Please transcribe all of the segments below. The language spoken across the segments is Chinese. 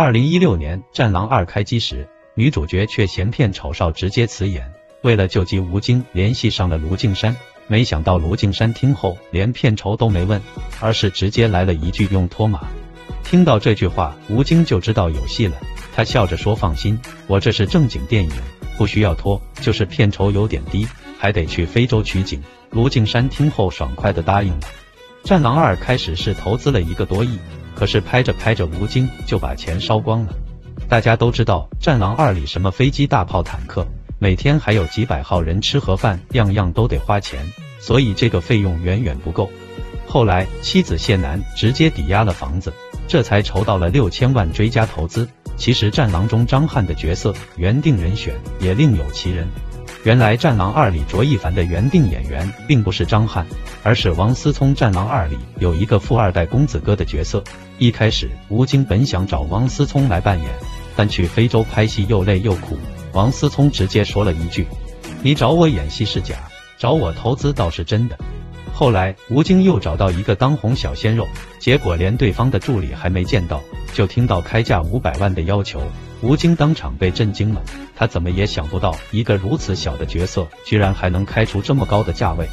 二零一六年《战狼二》开机时，女主角却嫌片丑少，直接辞演。为了救济吴京，联系上了卢靖姗。没想到卢靖姗听后，连片酬都没问，而是直接来了一句用脱马。听到这句话，吴京就知道有戏了。他笑着说：“放心，我这是正经电影，不需要脱，就是片酬有点低，还得去非洲取景。”卢靖姗听后爽快地答应了。《战狼二》开始是投资了一个多亿。可是拍着拍着，吴京就把钱烧光了。大家都知道，《战狼二》里什么飞机、大炮、坦克，每天还有几百号人吃盒饭，样样都得花钱，所以这个费用远远不够。后来妻子谢楠直接抵押了房子，这才筹到了六千万追加投资。其实《战狼》中张翰的角色原定人选也另有其人。原来《战狼二》里卓一凡的原定演员并不是张翰，而是王思聪。《战狼二》里有一个富二代公子哥的角色。一开始，吴京本想找王思聪来扮演，但去非洲拍戏又累又苦，王思聪直接说了一句：“你找我演戏是假，找我投资倒是真的。”后来，吴京又找到一个当红小鲜肉，结果连对方的助理还没见到，就听到开价五百万的要求，吴京当场被震惊了。他怎么也想不到，一个如此小的角色，居然还能开出这么高的价位。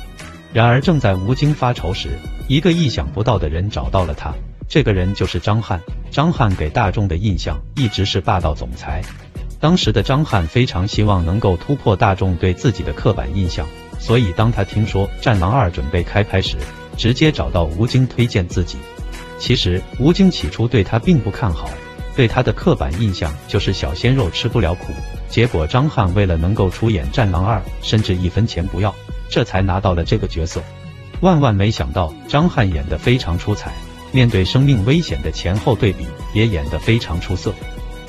然而，正在吴京发愁时，一个意想不到的人找到了他。这个人就是张翰。张翰给大众的印象一直是霸道总裁。当时的张翰非常希望能够突破大众对自己的刻板印象。所以，当他听说《战狼二》准备开拍时，直接找到吴京推荐自己。其实，吴京起初对他并不看好，对他的刻板印象就是小鲜肉吃不了苦。结果，张翰为了能够出演《战狼二》，甚至一分钱不要，这才拿到了这个角色。万万没想到，张翰演得非常出彩，面对生命危险的前后对比，也演得非常出色。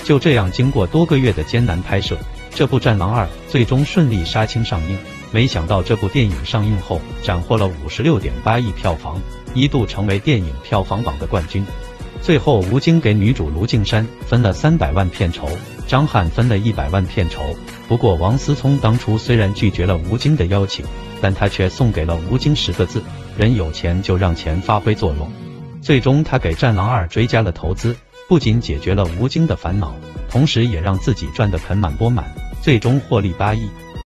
就这样，经过多个月的艰难拍摄，这部《战狼二》最终顺利杀青上映。没想到这部电影上映后斩获了五十六点八亿票房，一度成为电影票房榜的冠军。最后，吴京给女主卢靖姗分了三百万片酬，张翰分了一百万片酬。不过，王思聪当初虽然拒绝了吴京的邀请，但他却送给了吴京十个字：人有钱就让钱发挥作用。最终，他给《战狼二》追加了投资，不仅解决了吴京的烦恼，同时也让自己赚得盆满钵满，最终获利八亿。